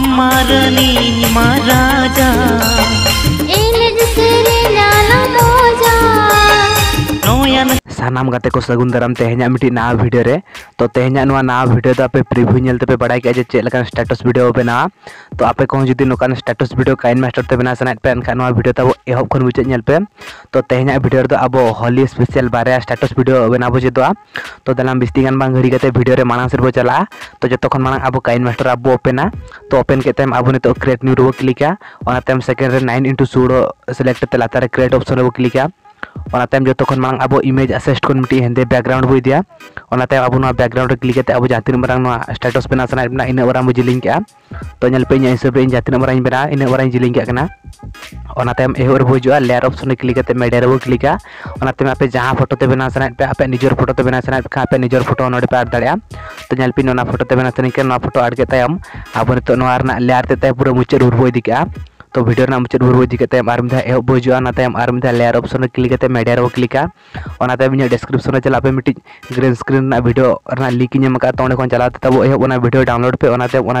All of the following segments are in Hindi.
हमारा नहीं महाराजा नोया गाते को सगुन दाराम तेहना मिट्टी नया वीडियो रे। तो तेहना नया वीडियो तो आपे प्रीव्यू नेलते पे बड़ाई के चेक स्टेटस वीडियो बना तो आपे को जुदी नोकान स्टेटस वीडियो काइन मास्टर ते बना सनात पे एनखा नुआ वीडियो तब एहब खन मुचे नेल पे। तो तेहना वीडियो रे अब होली स्पेशल बारे स्टेटस वीडियो बना बुझे तो तो दलाम बिस्ती घड़ी कते वीडियो रे मांग सिर बो चला तो जो तखन मांग अब काइन मास्टर अब ओपना तो ओपन के अब नितो क्रिएट न्यू रो क्लिका और टाइम सेकंड रे 9 इनटू सूडो सिलेक्ट ते लातारे क्रिएट ऑप्शन रे क्लिका ᱚᱱᱟ ᱛᱟᱭᱚᱢ ᱡᱚᱛᱚ ᱠᱷᱚᱱ ᱢᱟᱲᱟᱝ ᱟᱵᱚ ᱤᱢᱮᱡ ᱟᱥᱮᱥᱴ ᱠᱷᱚᱱ ᱢᱤᱫᱴᱤᱡ ᱦᱮᱸᱫᱮ ᱵᱮᱠᱜᱨᱟᱣᱩᱱᱰ ᱵᱚ ᱤᱫᱤᱭᱟ ᱚᱱᱟ ᱛᱟᱭᱚᱢ ᱟᱵᱚ ᱱᱚᱣᱟ ᱵᱮᱠᱜᱨᱟᱣᱩᱱᱰ ᱨᱮ ᱠᱞᱤᱠ ᱠᱟᱛᱮ ᱟᱵᱚ ᱡᱟᱦᱟᱸ ᱛᱤᱱᱟᱹᱜ ᱢᱟᱨᱟᱝ ᱱᱚᱣᱟ ᱥᱴᱮᱴᱟᱥ ᱵᱮᱱᱟᱣ ᱥᱟᱱᱟᱭᱮᱫ ᱵᱚᱱᱟ ᱤᱱᱟᱹᱜ ᱢᱟᱨᱟᱝ ᱵᱚ ᱡᱤᱞᱤᱧ ᱠᱮᱜᱼᱟ ᱛᱚ ᱧᱮᱞ ᱯᱮ ᱤᱧᱟᱹᱜ ᱦᱤᱥᱟᱹᱵ ᱨᱮ ᱤᱧ ᱡᱟᱦᱟᱸ ᱛᱤᱱᱟᱹᱜ ᱢᱟᱨᱟᱝ ᱤᱧ ᱵᱮᱱᱟᱣᱟ ᱤᱱᱟᱹᱜ ᱢᱟᱨᱟᱝ ᱡᱤᱞᱤᱧ ᱠᱟᱜ ᱠᱟᱱᱟ ᱚᱱᱟ ᱛᱟᱭᱚᱢ ᱮᱦᱚᱵ ᱨᱮ ᱵᱚ ᱦᱤᱡᱩᱜᱼᱟ ᱞᱮᱭᱟᱨ ᱚᱯᱥᱚᱱ ᱨᱮ ᱠᱞᱤᱠ ᱠᱟᱛᱮ ᱢᱤᱰᱤᱭᱟ ᱨᱮᱵᱚ ᱠᱞᱤᱠᱟ ᱚᱱᱟ ᱛᱟᱭᱚᱢ ᱟᱯᱮ ᱡᱟᱦᱟᱸ ᱯᱷᱳᱴᱳ ᱛᱮ ᱵᱮᱱᱟᱣ ᱥᱟᱱᱟᱭᱮᱫ ᱯᱮ ᱟᱯᱮ ᱱᱤᱡᱮᱨ ᱯᱷᱳᱴᱳ ᱛᱮ ᱵᱮᱱᱟᱣ ᱥᱟᱱᱟᱭᱮᱫ ᱠᱷᱟᱱ ᱟᱯᱮ ᱱᱤᱡᱮᱨ ᱯᱷᱳᱴᱳ ᱱᱚᱰᱮ ᱯᱮ ᱟᱰ ᱫᱟᱲᱮᱭᱟᱜᱼᱟ ᱛᱚ ᱧᱮᱞ ᱯᱮ ᱚᱱᱟ ᱯᱷᱳᱴᱳ ᱛᱮ ᱵᱮᱱᱟᱣ ᱥᱟᱱᱟᱧ ᱠᱟᱱᱟ ᱱᱚᱣᱟ ᱯᱷᱳᱴᱳ ᱟᱰ ᱠᱮᱫ ᱛᱟᱭᱚᱢ ᱟᱵᱚ ᱱᱤᱛᱚᱜ ᱱᱚᱣᱟ ᱨᱮᱱᱟᱜ ᱞᱮᱭᱟᱨ ᱛᱮ ᱛᱟᱭᱚᱢ ᱯᱩᱨᱟᱹ ᱢᱩᱪᱟᱹᱫ ᱨᱩᱨ ᱵᱚ ᱤᱫᱤ ᱠᱟᱜᱼᱟ तो भिडियो ना मुचाद भर इदी कते आर मिधा एहब मिधा लेयर अपशन क्लिक मेडिया क्लिका ओना तायम इᱧ डिस्क्रिप्शन रे चला पे मिटी ग्रीन स्क्रीन भिडियो लिंक इन तो चलाते एहब वीडियो डाउनलोड पे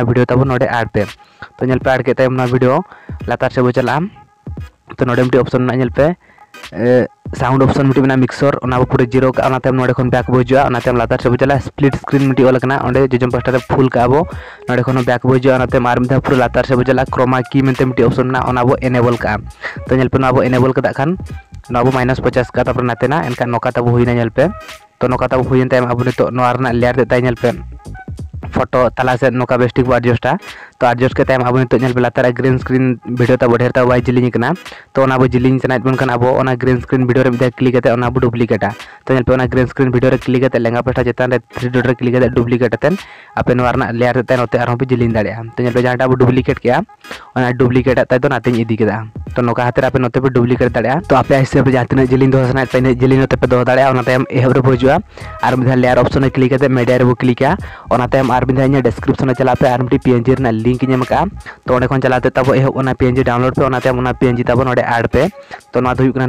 भिडियो तब ना ऐड पे तो पे ऐड के तायम ना वीडियो लातार से बो चला तो नोडे मिट्टी ऑप्शन ना पे साउंड ऑप्शन मिटी मिक्सर पूरे ज़ीरो का नोडे खन बैक ओना लातार से बो चला स्प्लिट स्क्रीन मिटी ओल कना ओंडे जोजम पास्टा फुल का बैक बजुआ ओना मिधा पूरे लातार से बो क्रोमा की मेनते मिटी ऑप्शन ना एनेबल का तो नेल पे ना बो एनेबल कदा खान माइनस 50 का नाते ना एनका नोका तब हुइना पे तो नोका तब अब नितो नोआ लेयर फ़ोटो तला से नोका बेस्टिक बो एडजस्टा तो एडजस्ट के टाइम अब नितो नेल पे लातार ग्रीन स्क्रीन वीडियो तब ढेर तो ओना बो जिलिंग सनाइत बन कना अब ग्रीन स्क्रीन वीडियो में क्लिक करते डुप्लीकेटा तो नेल पे ओना ग्रीन स्क्रीन वीडियो रे क्लिक करते लेंगा पेटा चितान थ्री रे क्लिक करते डुप्लीकेट आपे लेयर से नोते आरो भी जिलिंग दाड़ा तो नेल डुप्लीकेट तो नाते तो नौका हाथ आप नोपे डुप्लीकेट दो आप हिसाब से जहाँ तक जिली दस पे नोपे दो दाम एहबे हजू और मिधा लेयर ऑप्शन क्लिक मीडिया रो क्लिका डेस्क्रिप्शन चलापे और मिट्टी पी एन जी लिंक इन तो चलाते एहबा पी एन डाउनलोड पे पी तब ना एडपे तो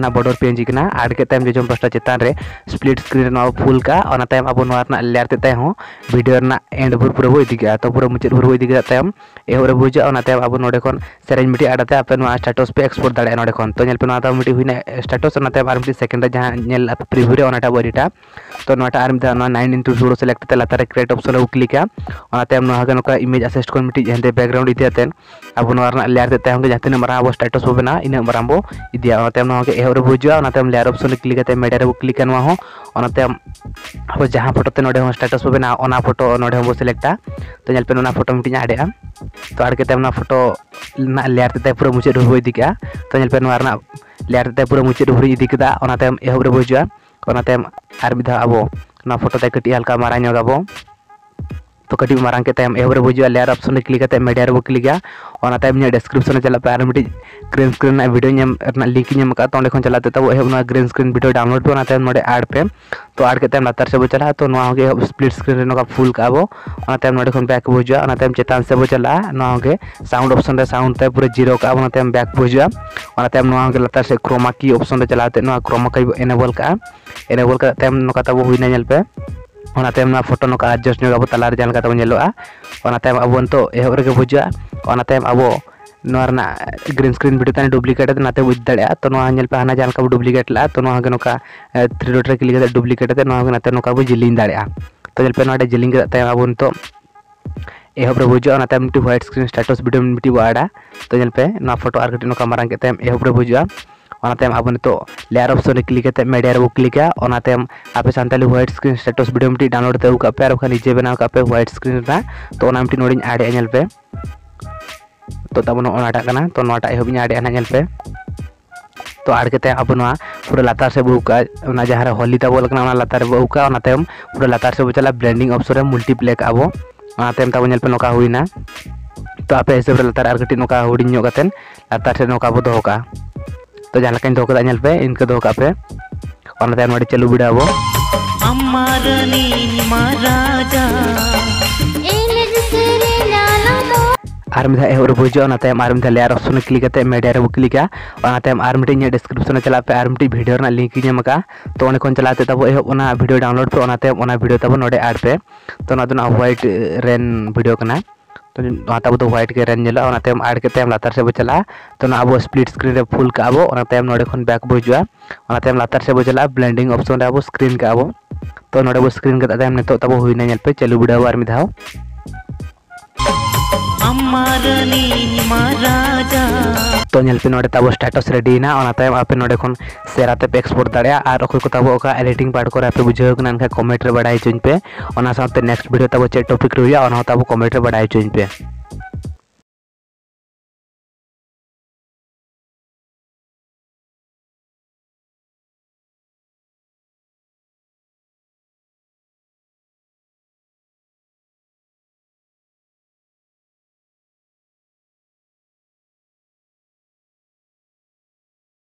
बॉर्डर पी एन जी का एड के जो पास्टा चितान स्प्लीट स्क्रीन फुल काम अब लेयर तेहो भिडियो एंड भर पूरा बो इतना तो पूरा मुचाद भर बो इतना तमाम एहबे हजू अब ᱱᱚᱰᱮ ᱠᱷᱚᱱ ᱥᱮᱨᱮᱧ ᱢᱤᱫᱴᱤᱡ ᱟᱲᱟᱛᱮ ᱟᱯᱮ ᱱᱚᱣᱟ ᱥᱴᱮᱴᱟᱥ ᱯᱮ ᱮᱠᱥᱯᱳᱨᱴ ᱫᱟᱲᱮᱭᱟᱜᱼᱟ ᱱᱚᱰᱮ ᱠᱷᱚᱱ ᱛᱚ ᱧᱮᱞ ᱯᱮ ᱱᱚᱣᱟ ᱫᱚ ᱢᱤᱫᱴᱤᱡ ᱦᱩᱭᱱᱟ ᱥᱴᱮᱴᱟᱥ ᱚᱱᱟᱛᱮ ᱟᱨ ᱢᱤᱫᱴᱤᱡ ᱥᱮᱠᱮᱱᱰ ᱨᱮ ᱡᱟᱦᱟᱸ ᱧᱮᱞ ᱟᱯᱮ ᱯᱨᱤᱵᱷᱤᱭᱩ ᱨᱮ ᱚᱱᱟᱴᱟᱜ ᱵᱟᱹᱨᱤᱴᱟ तो आर्म नाइन इंटू ज़ीरो सेलेक्ट ते लातारे क्रिएट अपशन उकलिकाते इमेज असिस्ट को मिट्टी बैकग्राउंड इतने अब लेयर तेम जहाँ मारा स्टेटस बना, इन मारा बो इतने एहर बुजुआ लेयर अपशन क्लिकाते मेडिया क्लिकाते अब जहाँ फ़ोटो ते ना स्टेटस बना फ़ोटो ना सेलेक्टा तो पे फ़ोटो मिट्टी आड़े तो आड़ के फ़ोटो लेयर तेत पूरा मुचाद रुहू इतिका तो पे लेयर तेत पूरा मुचाद रुहू इतिका एहबरे बुजुआ कदा ओनाते एहब रे बुझुआ ओनाते आर मिधा आबो ना तो कटी मारा के तम एवर बुझे लेयर ऑप्शन क्लिक करते मीडिया रो क्लिक डिस्क्रिप्शन में चलना पैर मीटिंग ग्रीन स्क्रीन वीडियो लिंक नम कर तो चलाते ग्रीन स्क्रीन वीडियो डाउनलोड पे तम एड पे। तो एड करते लातार से चला तो split screen full come back बुजा चतान से चलना साउंड ऑप्शन साउंड पूरा ज़ीरो कम बैक बुजा लातार से क्रोमा की ऑप्शन चलाते क्रोमा की एनेबल कर एनेबल करते नाबो होना पे। ᱚᱱᱟᱛᱮ ᱚᱱᱟ ᱯᱷᱳᱴᱳ ᱱᱚᱝᱠᱟ ᱟᱨᱡᱚᱥ ᱧᱚᱜ ᱟᱵᱚ ᱛᱟᱞᱟᱨᱮ ᱡᱟᱦᱟᱸ ᱞᱮᱠᱟ ᱛᱟᱵᱚᱱ ᱧᱮᱞᱚᱜᱼᱟ ᱟᱵᱚ ग्रीन स्क्रीन भिडियो ताने डुप्लीकेट है नाते बुझ दाड़ा तो नवा नेल पे हाना जान का डुप्लीकेट ला तो नवा नोका थ्री डॉट क्लिक करते डुप्लीकेट ना नवा नाते नोका बु तो नेल पे नोडे अब तो एहब रे मिट्टी व्हाइट स्क्रीन स्टेटस भिडियो मिट्टी वाड़ा तो नेल ना फ़ोटो आर कटी नोका मारंग ᱚᱱᱟᱛᱮ ᱟᱵᱚ ᱱᱤᱛᱚᱜ ᱞᱮᱭᱟᱨ ᱚᱯᱥᱚᱱ ᱨᱮ ᱠᱞᱤᱠ ᱠᱟᱛᱮ ᱢᱤᱰᱤᱭᱟ ᱨᱮᱵᱚ ᱠᱞᱤᱠᱟ ᱚᱱᱟᱛᱮ ᱟᱯᱮ Santali white screen status video ᱢᱤᱫᱴᱤᱡ ᱰᱟᱣᱩᱱᱞᱳᱰ ᱛᱮ ᱟᱹᱜᱩ ᱠᱟᱜ ᱯᱮ ᱟᱨ ᱵᱟᱠᱷᱟᱱ ᱱᱤᱡᱮ ᱵᱮᱱᱟᱣ ᱠᱟᱜ ᱯᱮ ᱦᱳᱣᱟᱭᱤᱴ ᱥᱠᱨᱤᱱ ᱨᱮᱱᱟᱜ ᱛᱚ ᱚᱱᱟ ᱢᱤᱫᱴᱤᱡ ᱱᱚᱰᱮᱧ ᱟᱲᱮᱜᱼᱟ ᱧᱮᱞ ᱯᱮ ᱛᱚ ᱛᱟᱵᱚᱱ ᱚᱱᱟᱴᱟᱜ ᱠᱟᱱᱟ ᱛᱚ ᱱᱚᱣᱟᱴᱟᱜ ᱮᱦᱚᱵ ᱤᱧ ᱟᱲᱮᱜᱼᱟ ᱧᱮᱞ ᱯᱮ तो आड़ के अब पूरा लातार से बहुका जहाँ हॉली तब लातार बहुका पूरा लातार से चला ब्लेंडिंग ऑप्शन रे मल्टीप्ले का अब तब पे नौका हुईना तो आप हिसाब से लातार और कटी नौका हुड़ी लातार से नौका दो का बो तो जहाँ लकान दो कदा पे इनके दो पे। और चलू बिडाबो अम्मारनी महाराजा एनज सेरेना मो आर मिधा एहर बुझो ना तायम आर मिधा लेयर ऑप्शन क्लिक करते मीडिया क्लिका और डिस्क्रिप्शन चला पे आर मिटी वीडियो ना लिंक एमका तो कोन चलाते वीडियो डाउनलोड पे वीडियो तब नोडे ऐड पे। तो वीडियो कना तो तब तो व्हाइट के रेंज जेलो तम ऐड के लातार से बो चला तो ना अब स्प्लिट स्क्रीन रे फुल का अब तम नोडे खन बैक बो हिजुआ तम लातार से बो चला ब्लेंडिंग ऑप्शन रे अब स्क्रीन का अब तो नोडे बो स्क्रीन के तम नितो तब हुईना नेल पे चालू वीडियो बार अम्मारनी महाराजा तो नेल पे नोडे तब स्टेटस रेडी ना आपे पे एक्सपोर्ट दाड़िया और अखोय को तब ओका एडिटिंग पार्ट करे आपे कमेंट रे बड़ाई चुन नेक्स्ट वीडियो तब चे टॉपिक रे कमेंट रे बड़ाई चुन